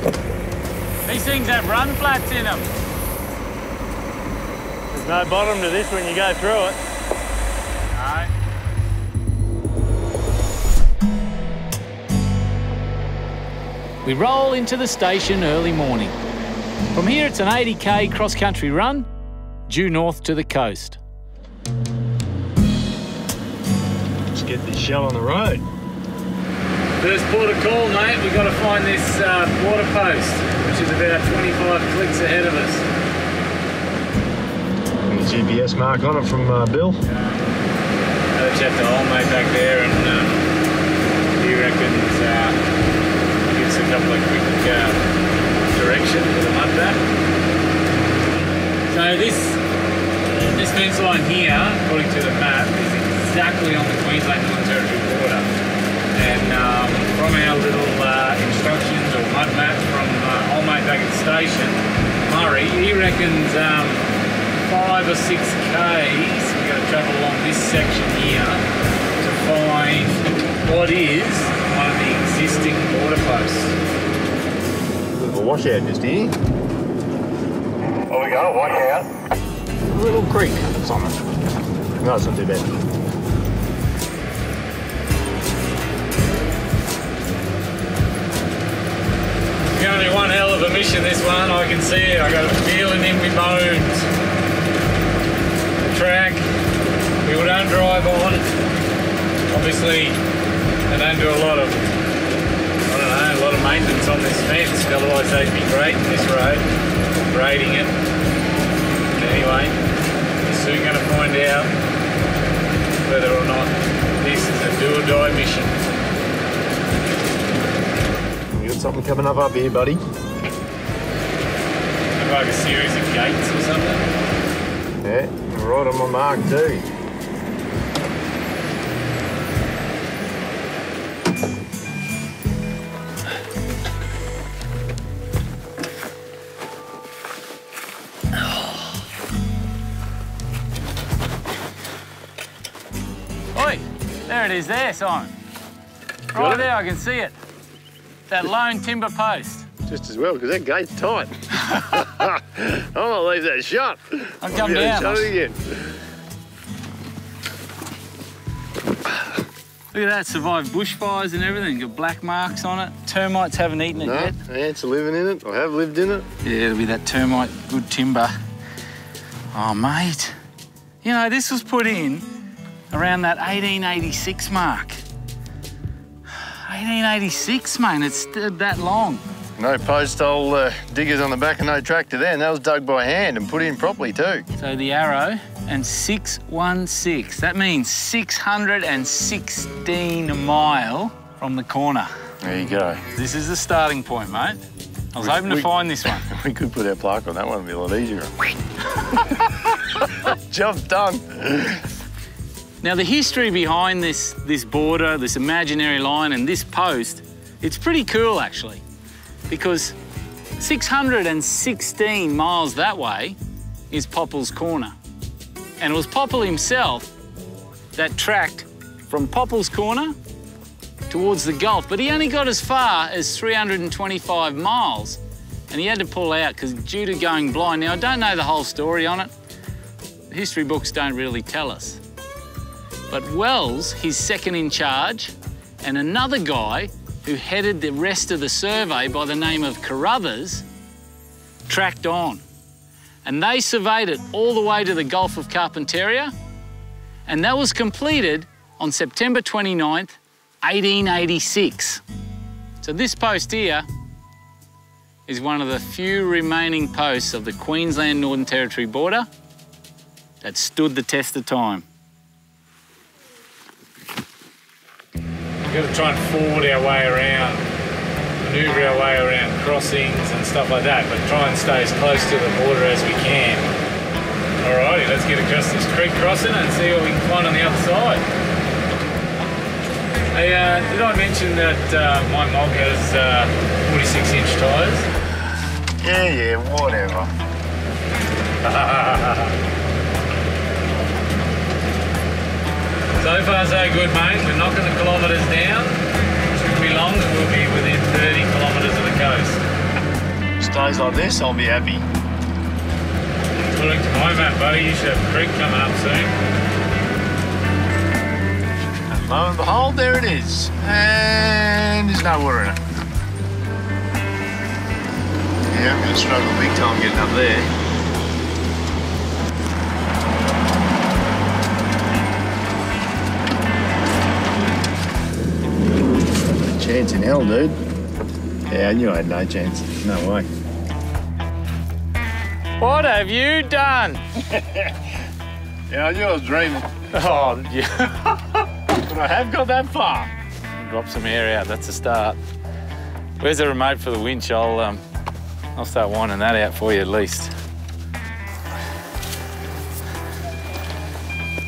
These things have run flats in them. There's no bottom to this when you go through it. No. We roll into the station early morning. From here, it's an 80k cross country run due north to the coast. Let's get this shell on the road. First port of call, mate, we've got to find this uh, water post, which is about 25 clicks ahead of us. The GPS mark on it from uh, Bill. A chat to old mate back there, and um, he reckons uh, gives a couple of quick uh, directions with a mud map. So this this fence line here, according to the map, is exactly on the Queensland Northern Territory border. And um, from our little uh, instructions or mud map from uh, old mate back at the station, Murray, he reckons um, five or six k's we're going to travel along this section here to find what is one of the existing border posts. Bit of a washout just here. Oh, we go, washout. A little creek that's on it. No, it's not too bad. One hell of a mission this one, I can see it. I got a feeling in my bones. The track, people don't drive on. Obviously, they don't do a lot of, I don't know, a lot of maintenance on this fence, otherwise they'd be grading this road, grading it. Anyway, we're soon going to find out whether or not this is a do or die mission. Something coming up up here, buddy? Like a series of gates or something. Yeah, right on my mark too. Oi, there it is there, Simon. Right there, I can see it. That lone timber post. Just as well, because that gate's tight. I'm gonna leave that shut. I'll come be able to down. Shut it again. Look at that, survived bushfires and everything. Got black marks on it. Termites haven't eaten it No, yet. ants are living in it, or have lived in it. Yeah, it'll be that termite good timber. Oh, mate. You know, this was put in around that 1886 mark. 1886, mate. It's stood that long. No post hole uh, diggers on the back of no tractor then. That was dug by hand and put in properly too. So the arrow and 616. That means 616 mile from the corner. There you go. This is the starting point, mate. I was We- hoping to we- find this one. We could put our plaque on that one, it'd be a lot easier. Job done. Now, the history behind this, this border, this imaginary line, and this post, it's pretty cool actually, because 616 miles that way is Poeppel's Corner. And it was Poeppel himself that tracked from Poeppel's Corner towards the Gulf, but he only got as far as 325 miles, and he had to pull out because due to going blind. Now, I don't know the whole story on it. History books don't really tell us. But Wells, his second in charge, and another guy who headed the rest of the survey by the name of Carruthers, tracked on. And they surveyed it all the way to the Gulf of Carpentaria, and that was completed on September 29th, 1886. So this post here is one of the few remaining posts of the Queensland Northern Territory border that stood the test of time. We've got to try and forward our way around, manoeuvre our way around crossings and stuff like that, but try and stay as close to the border as we can. Alrighty, let's get across this creek crossing and see what we can find on the other side. Hey, uh, did I mention that uh, my mob has uh, 46 inch tyres? Yeah, yeah, whatever. So far so good, mate. We're knocking the kilometres down. Shouldn't be long and we'll be within 30 kilometres of the coast. stays like this, I'll be happy. According to my map, buddy, you should have a creek coming up soon. And lo and behold, there it is. And there's no water in it. Yeah, I'm going to struggle big time getting up there. Chance in hell, dude. Yeah, I knew I had no chance. No way. What have you done? Yeah, I knew I was dreaming. Oh, yeah. But I have got that far. Drop some air out, that's a start. Where's the remote for the winch? I'll, um, I'll start winding that out for you at least.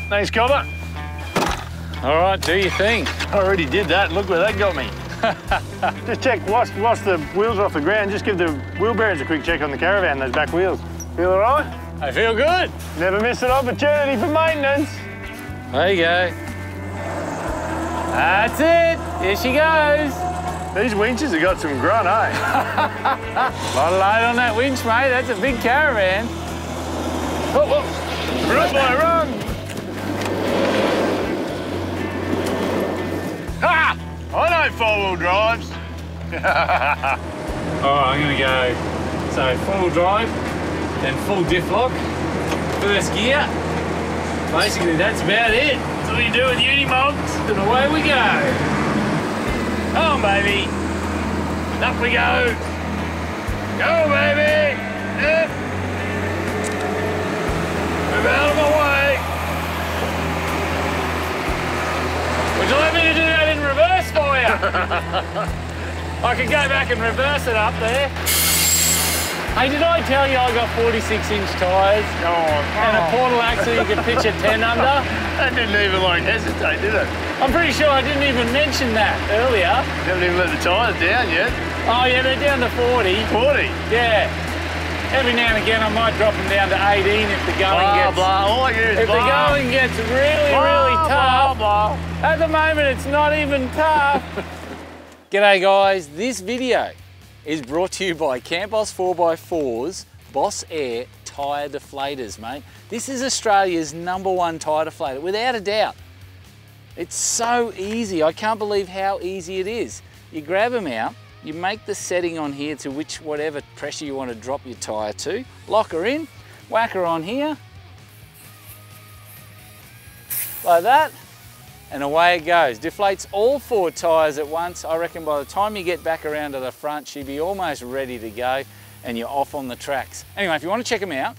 Thanks, Cobber. All right, do your thing. I already did that. Look where that got me. Just check whilst, whilst the wheels are off the ground, just give the wheel bearings a quick check on the caravan, those back wheels. Feel all right? I feel good. Never miss an opportunity for maintenance. There you go. That's it. Here she goes. These winches have got some grunt, eh? a lot of load on that winch, mate. That's a big caravan. Oh, oh. Run, boy, run! Know four-wheel drives. All right, I'm gonna go. So four-wheel drive, then full diff lock, first gear. Basically, that's about it. That's all you do with Unimogs, and away we go. Come on, baby. Up we go. Go, baby. Yep. Move out of my way. Would you like me do that for you? I could go back and reverse it up there. Hey, did I tell you I got 46 inch tyres and a portal axle you can pitch a 10 under? That didn't even like hesitate, did it? I'm pretty sure I didn't even mention that earlier. Haven't even let the tyres down yet. Oh yeah, they're down to 40. 40. Yeah. Every now and again I might drop them down to 18 if the going Blah, gets blah. All I hear if the going gets really, Blah, really tough. Blah, blah. At the moment, it's not even tough. G'day guys, this video is brought to you by CampBoss 4x4's Boss Air tyre deflators, mate. This is Australia's number one tyre deflator, without a doubt. It's so easy. I can't believe how easy it is. You grab them out, you make the setting on here to which whatever pressure you want to drop your tyre to, lock her in, whack her on here, like that, and away it goes. Deflates all four tyres at once. I reckon by the time you get back around to the front, she'll be almost ready to go and you're off on the tracks. Anyway, if you want to check them out,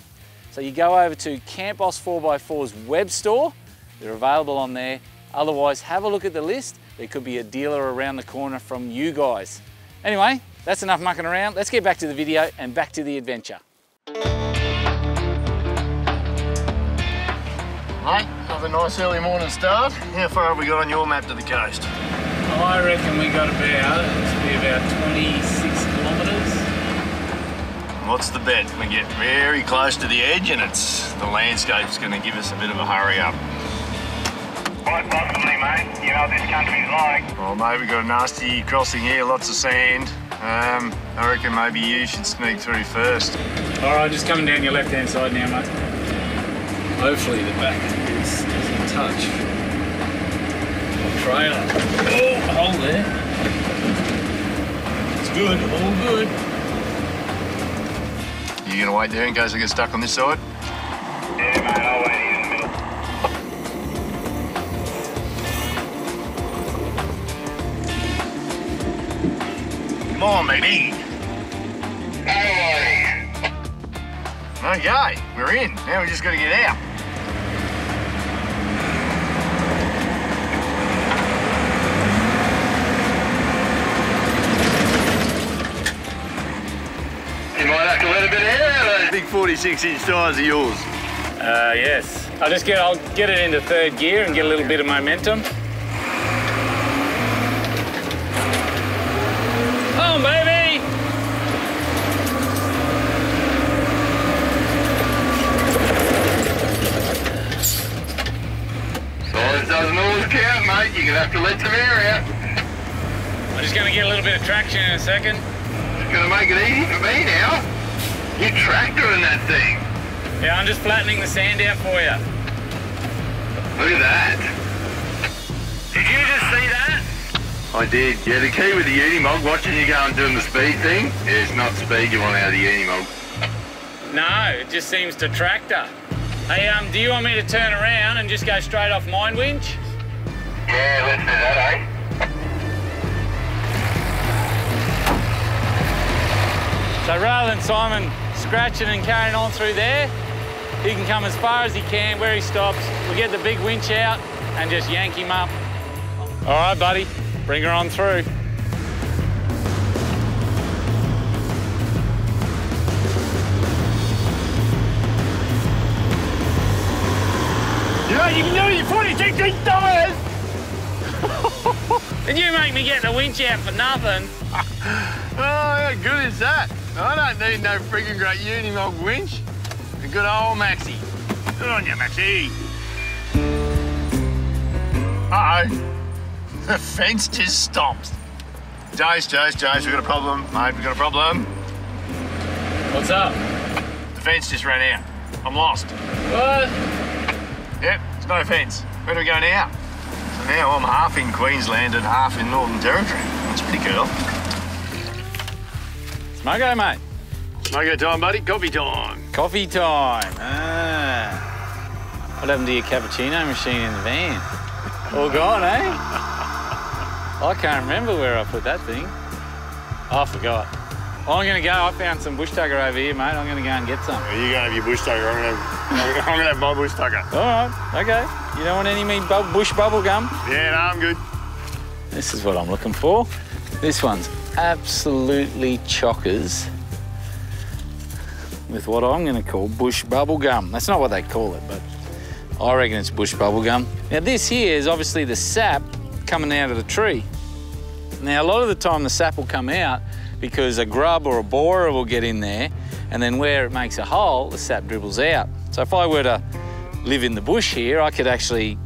so you go over to CampBoss 4x4's web store. They're available on there. Otherwise, have a look at the list. There could be a dealer around the corner from you guys. Anyway, that's enough mucking around. Let's get back to the video and back to the adventure. Mate, have a nice early morning start. How far have we got on your map to the coast? Oh, I reckon we got about, to be about 26 kilometres. What's the bet? We get very close to the edge and it's the landscape's going to give us a bit of a hurry up. Country's like. Well, mate, we've got a nasty crossing here, lots of sand. Um, I reckon maybe you should sneak through first. All right, just coming down your left-hand side now, mate. Hopefully the back is, is in touch. Trailer. Oh, hold there. It's good, all good. You gonna wait there in case I get stuck on this side? Come on, matey. No. Okay, we're in. Now we just gotta get out. You might have to let a bit of air out of those big 46 inch tyres of yours. Uh, yes. I'll just get, I'll get it into third gear and get a little bit of momentum. Come on, baby! Size doesn't mate. You're gonna have to let some air out. I'm just gonna get a little bit of traction in a second. It's gonna make it easy for me now. You tractoring that thing. Yeah, I'm just flattening the sand out for you. Look at that. Did you just see that? I did. Yeah, the key with the Unimog, watching you go and doing the speed thing, It's not speed you want out of the Unimog. No, it just seems to tractor. Hey, um, do you want me to turn around and just go straight off mine winch? Yeah, let's do that, eh? So rather than Simon scratching and carrying on through there, he can come as far as he can where he stops. We get the big winch out and just yank him up. All right, buddy, bring her on through. You know, you can do it, you're 46 inch tires! Did you make me get the winch out for nothing? Oh, how good is that? I don't need no friggin' great Unimog winch. A good old Maxi. Good on you, Maxie. Uh-oh. The fence just stopped. Jase, Jase, Jase, we've got a problem. Mate, we've got a problem. What's up? The fence just ran out. I'm lost. What? Yep, there's no fence. Where do we go now? So now I'm half in Queensland and half in Northern Territory. That's pretty cool. Smoko, mate. Smoke time, buddy. Coffee time. Coffee time. Ah. What happened to your cappuccino machine in the van? All gone, eh? I can't remember where I put that thing. I forgot. I'm gonna go. I found some bush tucker over here, mate. I'm gonna go and get some. you're gonna have your bush tucker. I'm gonna have, I'm gonna have my bush tucker. All right, okay. You don't want any me bu- bush bubble gum? Yeah, no, I'm good. This is what I'm looking for. This one's absolutely chockers with what I'm going to call bush bubble gum. That's not what they call it, but I reckon it's bush bubble gum. Now this here is obviously the sap coming out of the tree. Now a lot of the time the sap will come out because a grub or a borer will get in there and then where it makes a hole, the sap dribbles out. So if I were to live in the bush here, I could actually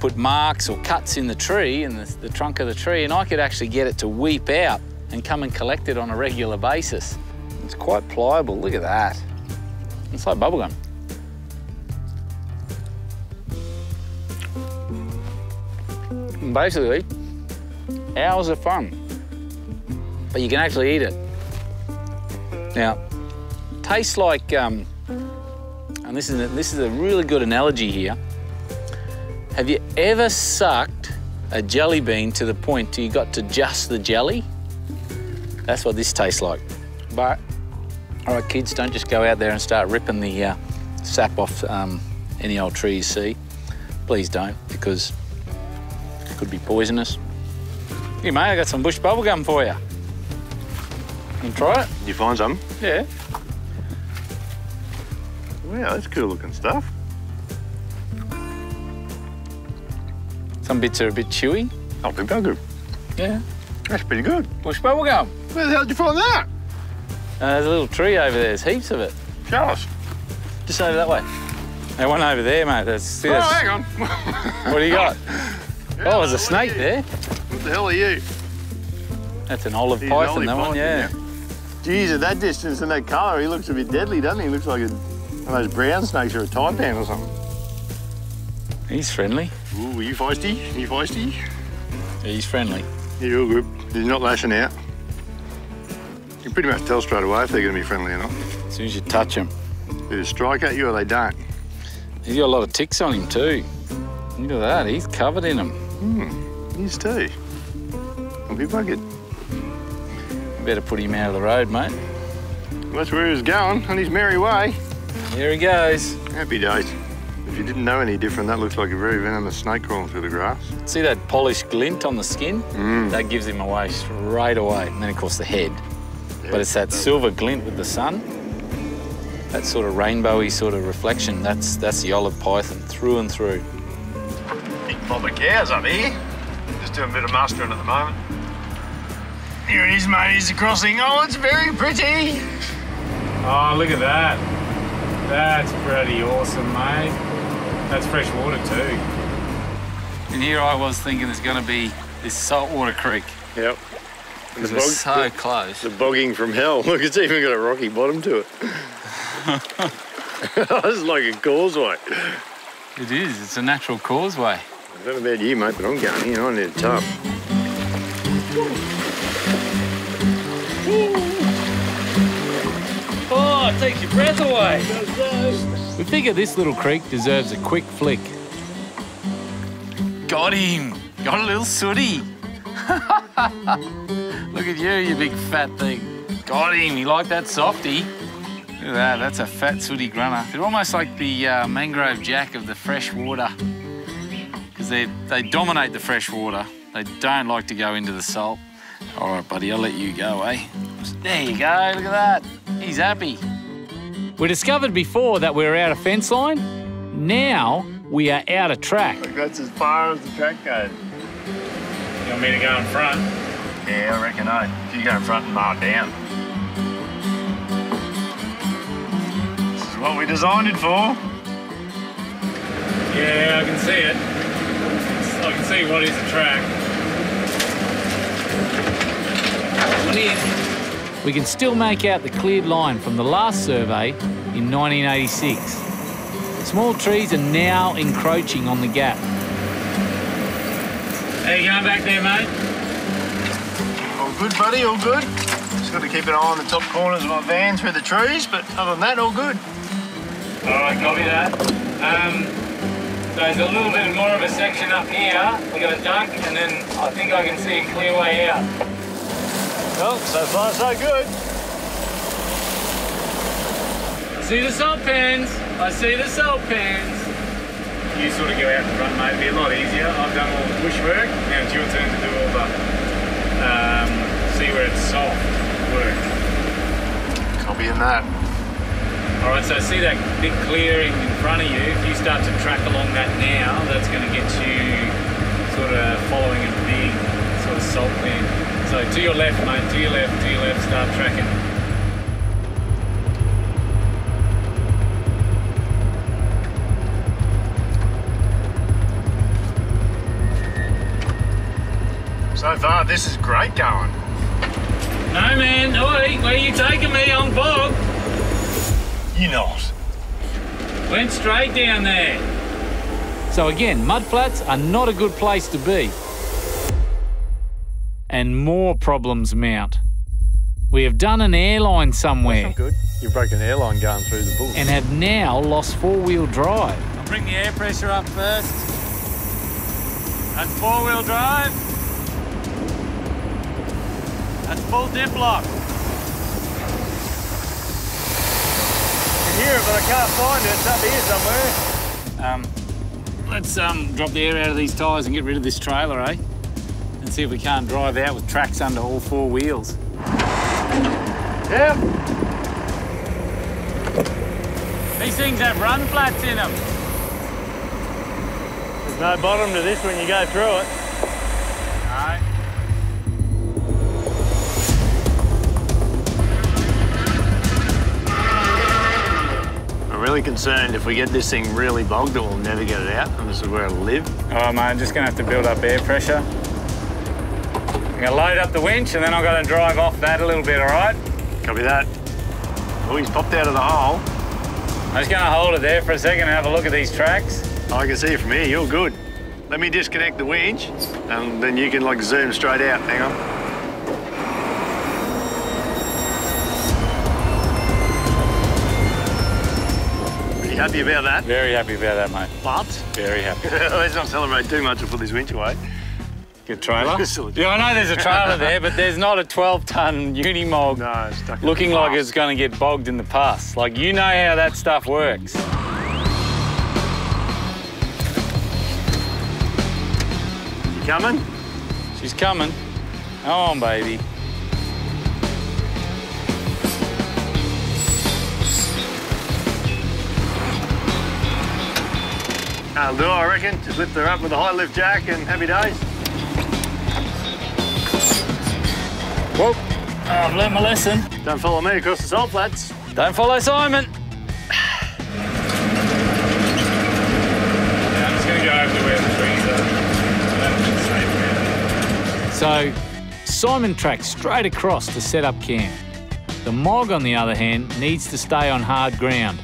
put marks or cuts in the tree, in the, the trunk of the tree, and I could actually get it to weep out and come and collect it on a regular basis. It's quite pliable, look at that. It's like bubblegum. Basically, hours of fun, but you can actually eat it. Now, tastes like, um, and this is, a, this is a really good analogy here, have you ever sucked a jelly bean to the point till you got to just the jelly? That's what this tastes like. But, all right, kids, don't just go out there and start ripping the uh, sap off um, any old tree you see. Please don't, because it could be poisonous. Here, mate, I got some bush bubblegum for you. You can try it? You find some? Yeah. Wow, that's cool looking stuff. Some bits are a bit chewy. Oh, good, good. Yeah. That's pretty good. Bush bubblegum. Where the hell did you find that? Uh, there's a little tree over there. There's heaps of it. Show us. Just over that way. That one over there, mate. That's, see, Oh, that's- hang on. What do you got? Yeah, Oh, there's a snake there. What the hell are you? That's an olive He's python, Ollie that one, Python, yeah. Geez, at that distance and that colour, he looks a bit deadly, doesn't he? He looks like a, one of those brown snakes or a taipan or something. He's friendly. Ooh, are you feisty? Are you feisty? He's friendly. Yeah, you're good. He's not lashing out. You can pretty much tell straight away if they're going to be friendly or not. As soon as you touch him. They either strike at you or they don't. He's got a lot of ticks on him too. Look at that, he's covered in them. Hmm, he's too. I'll be bugged. Better put him out of the road, mate. Well, that's where he's going, on his merry way. Here he goes. Happy days. If you didn't know any different, that looks like a very venomous snake crawling through the grass. See that polished glint on the skin? Mm. That gives him away straight away. And then, of course, the head. But it's that silver glint with the sun. That sort of rainbowy sort of reflection. That's that's the olive python through and through. Big mob of cows up here. Just doing a bit of mustering at the moment. Here it is, mate. Here's the crossing. Oh, it's very pretty. Oh, look at that. That's pretty awesome, mate. That's fresh water too. And here I was thinking there's going to be this saltwater creek. Yep. Because The we're bog- so close. The bogging from hell. Look, it's even got a rocky bottom to it. It's like a causeway. It is. It's a natural causeway. I don't know about you, mate, but I'm going in. I need a tub. It takes your breath away. We figure this little creek deserves a quick flick. Got him. Got a little sooty. Look at you, you big fat thing. Got him. You like that softy? Look at that. That's a fat sooty grunter. They're almost like the uh, mangrove jack of the fresh water because they they dominate the fresh water. They don't like to go into the salt. All right, buddy, I'll let you go, eh? There you go. Look at that. He's happy. We discovered before that we were out of fence line. Now we are out of track. That's as far as the track goes. You want me to go in front? Yeah, I reckon, eh? If you go in front and mark down. This is what we designed it for. Yeah, I can see it. I can see what is the track. What is? We can still make out the cleared line from the last survey in 1986. Small trees are now encroaching on the gap. How you going back there, mate? All good, buddy, all good. Just got to keep an eye on the top corners of my van through the trees, but other than that, all good. All right, copy that. Um, there's a little bit more of a section up here. We've got a dunk, and then I think I can see a clear way out. Well, so far, so good. See the salt pans. I see the salt pans. You sort of go out the front, mate. It'd be a lot easier. I've done all the bush work. Now it's your turn to do all the um, see where it's soft work. Copying that. All right, so see that big clearing in front of you. If you start to track along that now, that's going to get you sort of following a big sort of salt pan. So to your left, mate. To your left. To your left. Start tracking. So far, this is great going. No, man. Oi, where you taking me on bog? You not. Went straight down there. So again, mudflats are not a good place to be. And more problems mount. We have done an airline somewhere Not good. You broke an airline going through the bush. and have now lost four-wheel drive. I'll bring the air pressure up first. That's four-wheel drive. That's full diff lock. can hear it, but I can't find it. It's up here somewhere. Um, let's um, drop the air out of these tyres and get rid of this trailer, eh? And see if we can't drive out with tracks under all four wheels. Yeah. These things have run flats in them. There's no bottom to this when you go through it. All right. I'm really concerned if we get this thing really bogged, that we'll never get it out, and this is where it'll live. Oh, mate, I'm just going to have to build up air pressure. I'm to load up the winch and then I'm to drive off that a little bit, all right? Copy that. Oh, he's popped out of the hole. I'm just going to hold it there for a second and have a look at these tracks. Oh, I can see it from here. You're good. Let me disconnect the winch, and then you can like zoom straight out. Hang on. Are you happy about that? Very happy about that, mate. But Very happy. let's not celebrate too much and put this winch away. Good trailer? Yeah, I know there's a trailer there, but there's not a 12-ton Unimog No, it's stuck in looking like it's going to get bogged in the past. Like, you know how that stuff works. You coming? She's coming. Come on, baby. That'll do, I reckon. Just lift her up with a high lift jack and happy days. Whoa. Oh, I've learned my lesson. Don't follow me across the salt flats. Don't follow Simon. Yeah, I'm just going to go over to where the trees are. So, Simon tracked straight across to set up camp. The Mog, on the other hand, needs to stay on hard ground.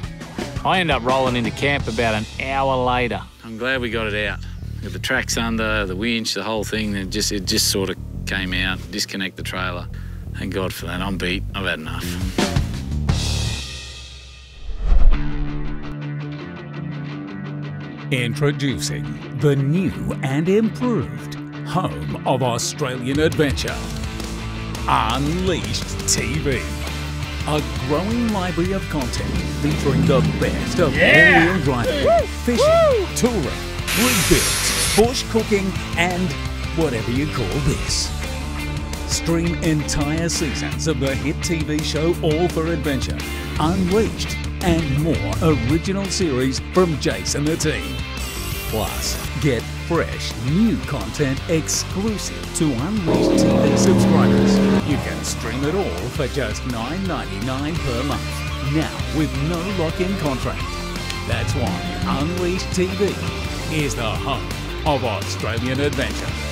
I end up rolling into camp about an hour later. I'm glad we got it out. Got the tracks under, the winch, the whole thing, and just it just sort of came out, disconnect the trailer. Thank God for that. I'm beat. I've had enough. Introducing the new and improved home of Australian adventure, Unleashed TV. A growing library of content featuring the best of Yeah! all-wheel driving, fishing, touring, rebuilds, bush cooking, and whatever you call this. Stream entire seasons of the hit TV show All 4 Adventure, Unleashed, and more original series from Jason the team. Plus, get fresh new content exclusive to Unleashed TV subscribers. You can stream it all for just $9.99 per month. Now with no lock-in contract. That's why Unleashed TV is the home of Australian adventure.